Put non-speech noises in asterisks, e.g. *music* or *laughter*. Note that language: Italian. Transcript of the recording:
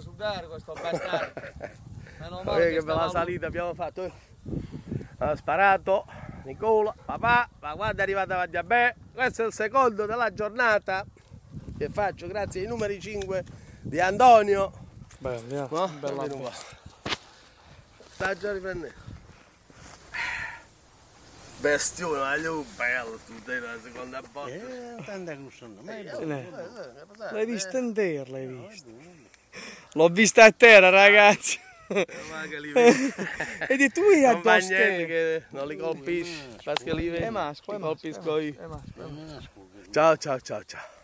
sul gargo sto bastardo. Meno male Vedi che bella stavamo- salita abbiamo fatto. eh. Ha sparato Nicola, papà, ma guarda è arrivata avanti a me. Questo è il secondo della giornata che faccio grazie ai numeri 5 di Antonio. Belli, eh. No? Bella qua. Sta già riprendendo. Bestione, ma un bello tu te la seconda volta. Eh, tanta cosa, ma è Eh, L'hai vista intera, l'hai vista. L'ho vista a terra, ragazzi. E *laughs* E tu hai addosso che non li colpisci, colpisco io. È maschio. buono. Ciao ciao ciao ciao.